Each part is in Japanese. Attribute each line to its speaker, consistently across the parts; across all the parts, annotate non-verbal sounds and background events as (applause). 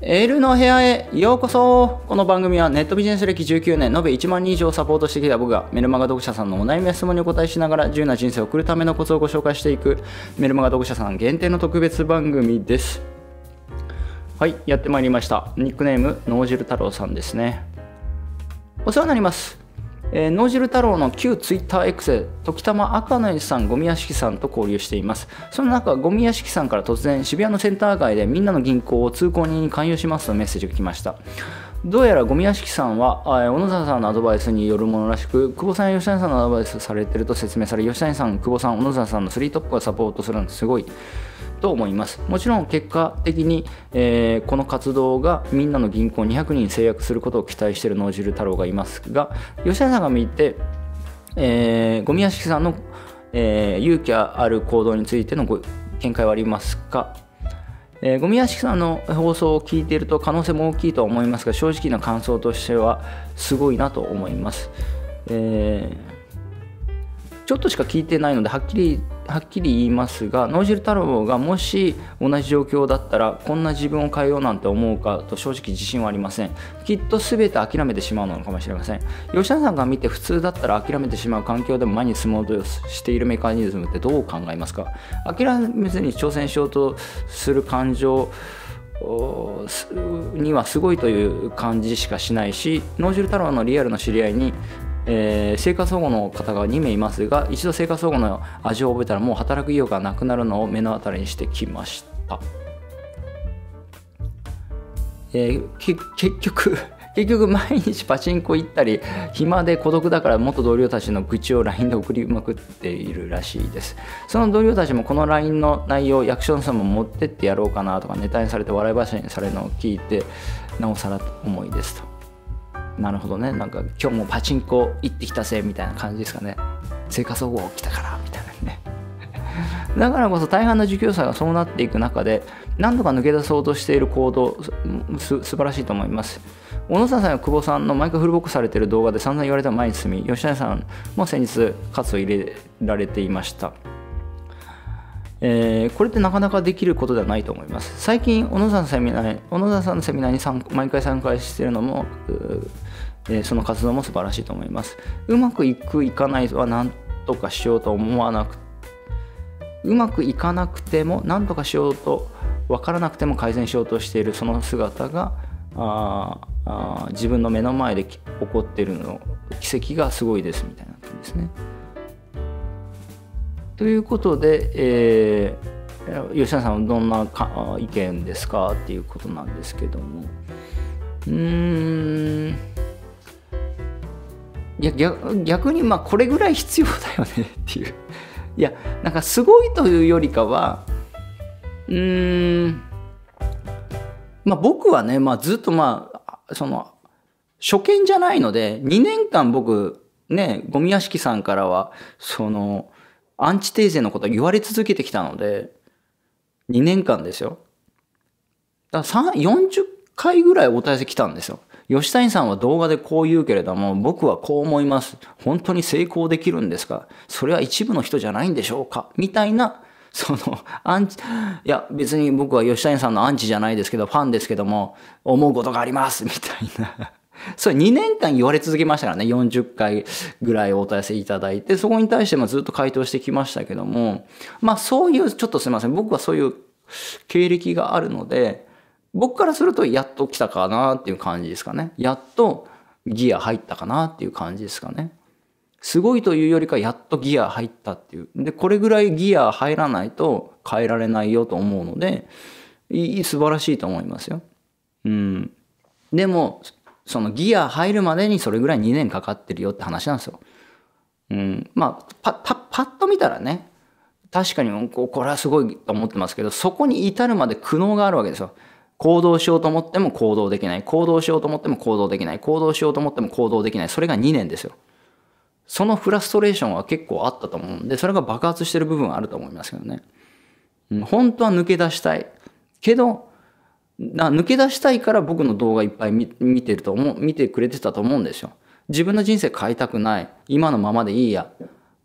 Speaker 1: エールの部屋へようこそ。この番組はネットビジネス歴19年延べ1万人以上サポートしてきた僕がメルマガ読者さんのお悩みや質問にお答えしながら自由な人生を送るためのコツをご紹介していくメルマガ読者さん限定の特別番組です。はいやってまいりました。ニックネーム脳汁太郎さんですね。お世話になります。えー、脳汁太郎の旧ツイッター X で時たま赤野さん、ゴミ屋敷さんと交流しています。その中、ゴミ屋敷さんから突然、渋谷のセンター街でみんなの銀行を通行人に勧誘しますとメッセージが来ました。どうやらゴミ屋敷さんは、小野沢さんのアドバイスによるものらしく、久保さんや、吉谷さんのアドバイスされてると説明され、吉谷さん、久保さん、小野沢さんの3トップがサポートするのすごい。と思います。もちろん結果的に、えー、この活動がみんなの銀行200人制約することを期待している脳汁太郎がいますが吉田さんが見て、えー、ゴミ屋敷さんの、えー、勇気ある行動についてのご見解はありますか？えー、ゴミ屋敷さんの放送を聞いていると可能性も大きいと思いますが正直な感想としてはすごいなと思います、えー、ちょっとしか聞いてないのではっきりはっきり言いますが脳汁太郎がもし同じ状況だったらこんな自分を変えようなんて思うかと正直自信はありません。きっと全て諦めてしまうのかもしれません。吉田さんが見て普通だったら諦めてしまう環境でも前に進もうとしているメカニズムってどう考えますか？諦めずに挑戦しようとする感情にはすごいという感じしかしないし脳汁太郎のリアルな知り合いにえー、生活保護の方が2名いますが一度生活保護の味を覚えたらもう働く意欲がなくなるのを目の当たりにしてきました、えー、結局 (laughs) 結局毎日パチンコ行ったり暇で孤独だから元同僚たちの愚痴を LINE で送りまくっているらしいです。その同僚たちもこの LINE の内容役所のさんも持ってってやろうかなとかネタにされて笑い話にされるのを聞いてなおさら思いですと。なるほどね。なんか今日もパチンコ行ってきたぜみたいな感じですかね。生活保護来たからみたいなね。(laughs) だからこそ大半の受給者がそうなっていく中で何とか抜け出そうとしている行動す素晴らしいと思います。小野さんや久保さんの毎回フルボックスされてる動画で散々言われた前に進み吉田さんも先日喝を入れられていました。えー、これってなかなかできることではないと思います。最近、小野さんのセミナー小野田さんのセミナーに毎回参加しているのも、えー、その活動も素晴らしいと思います。うまくいく、いかないは何とかしようと思わなくうまくいかなくても何とかしようと分からなくても改善しようとしているその姿がああ自分の目の前で起こっているの奇跡がすごいですみたいな感じですね。ということで、えー、吉田さんはどんなか意見ですかっていうことなんですけども。うーん。いや逆逆にまあこれぐらい必要だよねっていう。(laughs) いやなんかすごいというよりかはうーん。まあ僕はね、まあ、ずっとまあその初見じゃないので2年間僕ねゴミ屋敷さんからはそのアンチテーゼのことは言われ続けてきたので、2年間ですよ。だから40回ぐらいお問い合わせ来たんですよ。吉谷さんは動画でこう言うけれども、僕はこう思います。本当に成功できるんですか？それは一部の人じゃないんでしょうか？みたいな、その、アンチ、いや、別に僕は吉谷さんのアンチじゃないですけど、ファンですけども、思うことがありますみたいな。それ2年間言われ続けましたからね、40回ぐらいお問い合わせいただいて、そこに対してもずっと回答してきましたけども、まあそういう、ちょっとすいません、僕はそういう経歴があるので、僕からするとやっと来たかなっていう感じですかね。やっとギア入ったかなっていう感じですかね。すごいというよりかやっとギア入ったっていう。で、これぐらいギア入らないと変えられないよと思うので、いい素晴らしいと思いますよ。うん。でも、そのギア入るまでにそれぐらい2年かかってるよって話なんですよ。うん、まあパパパッと見たらね確かにこれはすごいと思ってますけどそこに至るまで苦悩があるわけですよ。行動しようと思っても行動できない行動しようと思っても行動できない行動しようと思っても行動できないそれが2年ですよ。そのフラストレーションは結構あったと思うんでそれが爆発してる部分はあると思いますけどね。本当は抜け出したいけどな抜け出したいから僕の動画いっぱい見てると思う見てくれてたと思うんですよ。自分の人生変えたくない今のままでいいや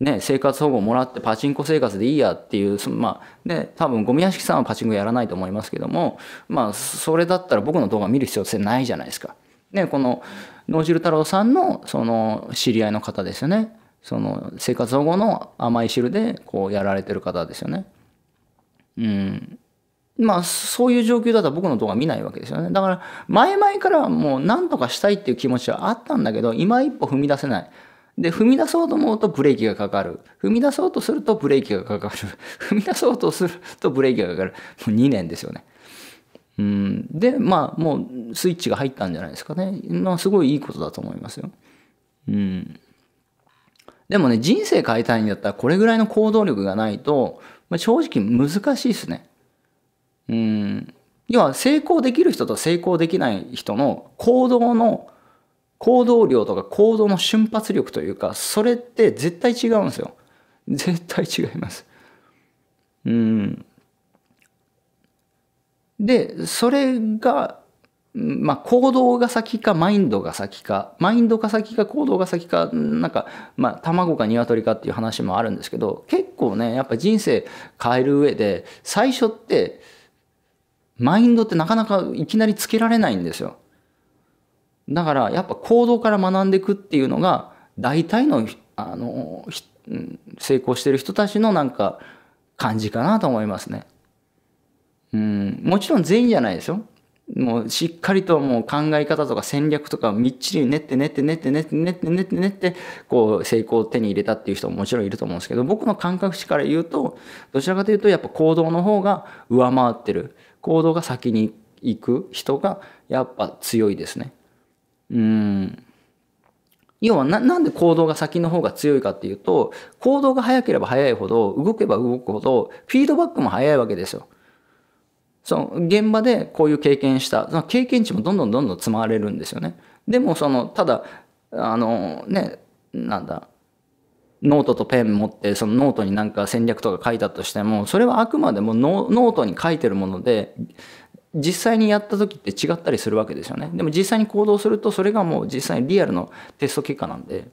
Speaker 1: ね、生活保護もらってパチンコ生活でいいやっていうまあね多分ゴミ屋敷さんはパチンコやらないと思いますけどもまあそれだったら僕の動画見る必要性ないじゃないですか。ね、この脳汁太郎さんのその知り合いの方ですよね。その生活保護の甘い汁でこうやられてる方ですよね。うん。まあそういう状況だったら僕の動画見ないわけですよね。だから前々からもう何とかしたいっていう気持ちはあったんだけど今一歩踏み出せない。で、踏み出そうと思うとブレーキがかかる。踏み出そうとするとブレーキがかかる。(laughs) 踏み出そうとするとブレーキがかかる。もう2年ですよね。うん、で、まあもうスイッチが入ったんじゃないですかね。まあすごいいいことだと思いますよ。うん。でもね、人生変えたいんだったらこれぐらいの行動力がないと、まあ、正直難しいですね。うん。要は成功できる人と成功できない人の行動の行動量とか行動の瞬発力というかそれって絶対違うんですよ。絶対違います。うん。でそれがまあ行動が先かマインドが先かマインドが先か行動が先かなんかまあ卵か鶏かっていう話もあるんですけど結構ねやっぱ人生変える上で最初ってマインドってなかなかいきなりつけられないんですよ。だからやっぱ行動から学んでいくっていうのが大体のあの成功してる人たちのなんか感じかなと思いますね。うん、もちろん全員じゃないですよ。もうしっかりともう考え方とか戦略とかみっちり練って練って練って練って練って練って練ってこう成功を手に入れたっていう人ももちろんいると思うんですけど僕の感覚値から言うとどちらかというとやっぱ行動の方が上回ってる行動が先に行く人がやっぱ強いですね。うん要はななんで行動が先の方が強いかっていうと行動が早ければ早いほど動けば動くほどフィードバックも早いわけですよ。その現場でこういう経験したその経験値もどんどんどんどん積まれるんですよね。でもそのただあのねなんだノートとペン持ってそのノートになんか戦略とか書いたとしてもそれはあくまでもノートに書いてるもので実際にやった時って違ったりするわけですよね。でも実際に行動するとそれがもう実際にリアルのテスト結果なんで、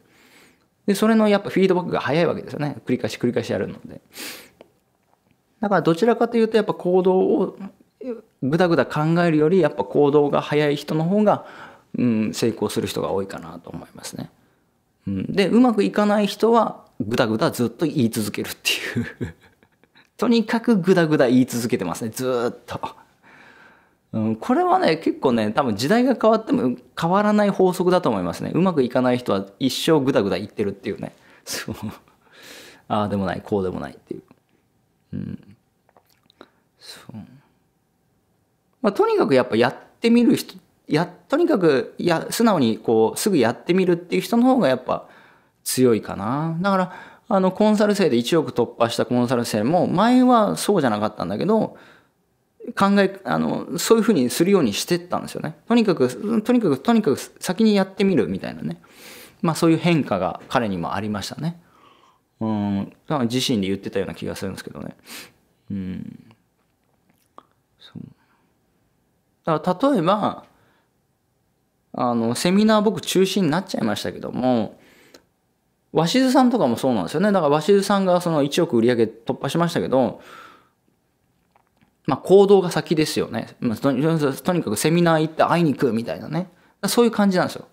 Speaker 1: で、それのやっぱフィードバックが早いわけですよね。繰り返し繰り返しやるので。だからどちらかというとやっぱ行動をぐだぐだ考えるよりやっぱ行動が早い人の方が、うん、成功する人が多いかなと思いますね。うん、で、うまくいかない人はぐだぐだずっと言い続けるっていう。(laughs) とにかくぐだぐだ言い続けてますね。ずっと。うん、これはね結構ね多分時代が変わっても変わらない法則だと思いますね。うまくいかない人は一生グダグダ言ってるっていうね。(laughs) そう。ああでもないこうでもないっていう。うん。そう。まあとにかくやっぱやってみる人やとにかくや素直にこうすぐやってみるっていう人の方がやっぱ強いかな。だからあのコンサル生で1億突破したコンサル生も前はそうじゃなかったんだけど考えあのそういうふうにするようにしてったんですよね。とにかくとにかくとにかく先にやってみるみたいなね。まあそういう変化が彼にもありましたね。うん。自身で言ってたような気がするんですけどね。うんそうだから例えばあのセミナー僕中止になっちゃいましたけども鷲津さんとかもそうなんですよねだから鷲津さんがその1億売り上げ突破しましたけどまあ、行動が先ですよね。まあ、とにかくセミナー行って会いに行くみたいなね。そういう感じなんですよ。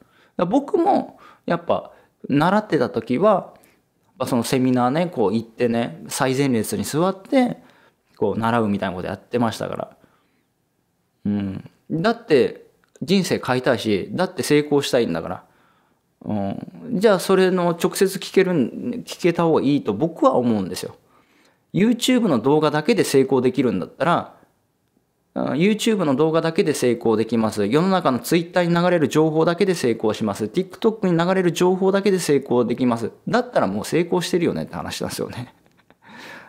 Speaker 1: 僕もやっぱ習ってた時はそのセミナーねこう行ってね最前列に座ってこう習うみたいなことやってましたから。うん、だって人生変えたいしだって成功したいんだから。うん、じゃあそれの直接聞ける聞けた方がいいと僕は思うんですよ。YouTube の動画だけで成功できるんだったら、YouTube の動画だけで成功できます。世の中の Twitter に流れる情報だけで成功します。TikTok に流れる情報だけで成功できます。だったらもう成功してるよねって話なんですよね。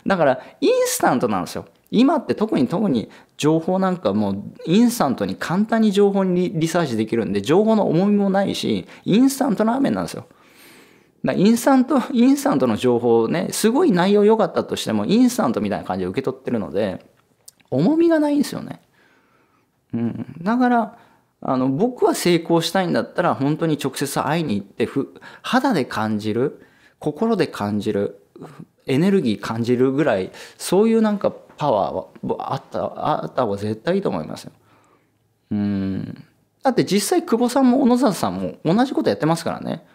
Speaker 1: だから、インスタントなんですよ。今って特に特に情報なんかもうインスタントに簡単に情報にリサーチできるんで、情報の重みもないし、インスタントラーメンなんですよ。だインスタント、インスタントの情報をね、すごい内容良かったとしても、インスタントみたいな感じで受け取ってるので、重みがないんですよね。うん。だから、あの、僕は成功したいんだったら、本当に直接会いに行って、ふ肌で感じる。心で感じるエネルギー感じるぐらいそういうなんかパワーはあったあった方が絶対いいと思いますよ。うんだって実際久保さんも小野里さんも同じことやってますからね。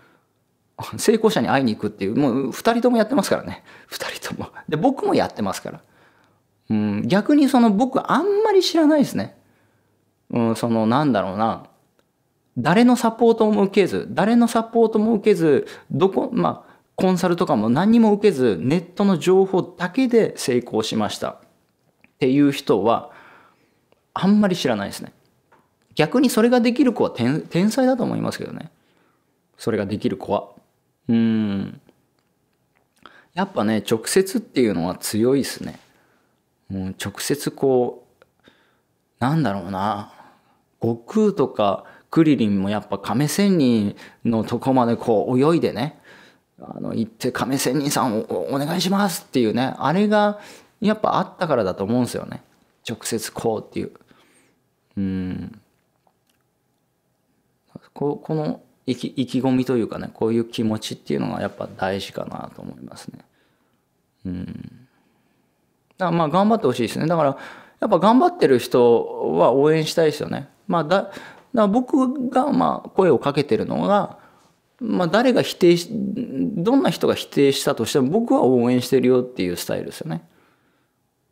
Speaker 1: (laughs) 成功者に会いに行くっていうもう2人ともやってますからね2人とも。で僕もやってますから。うん、逆にその僕あんまり知らないですね。うん、そのなんだろうな誰のサポートも受けず誰のサポートも受けずどこまあコンサルとかも何にも受けずネットの情報だけで成功しましたっていう人はあんまり知らないですね。逆にそれができる子は天天才だと思いますけどね。それができる子は。うん。やっぱね直接っていうのは強いですね。うん、直接こうなんだろうな悟空とかクリリンもやっぱ亀仙人のとこまでこう泳いでねあの行って亀仙人さんおお願いしますっていうねあれがやっぱあったからだと思うんですよね。直接こうっていう。うん。ここの意気意気込みというかねこういう気持ちっていうのがやっぱ大事かなと思いますね。うん。だまあ頑張ってほしいですね。だからやっぱ頑張ってる人は応援したいですよね。まあだだから僕がまあ声をかけてるのがまあ、誰が否定しどんな人が否定したとしても僕は応援してるよっていうスタイルですよね。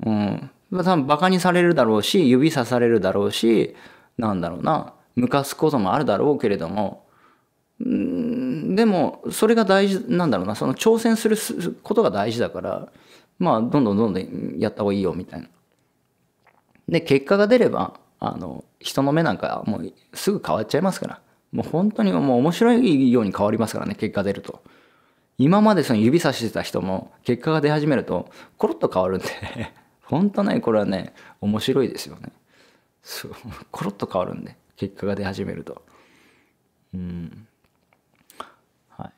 Speaker 1: うん。まあ、多分バカにされるだろうし指さされるだろうしなんだろうな向かすこともあるだろうけれどもうんでもそれが大事なんだろうなその挑戦することが大事だからまあどんどんどんどんやった方がいいよみたいな。で結果が出ればあの人の目なんかもうすぐ変わっちゃいますから。もう本当にもう面白いように変わりますからね、結果出ると。今までその指さしてた人も結果が出始めるとコロッと変わるんで本当ね、これはね、面白いですよね。そう、(laughs) コロッと変わるんで、結果が出始めると。うん。はい。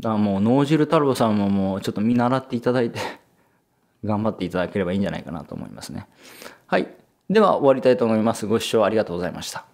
Speaker 1: だからもう脳汁太郎さんももうちょっと見習っていただいて (laughs) 頑張っていただければいいんじゃないかなと思いますね。はい。では終わりたいと思います。ご視聴ありがとうございました。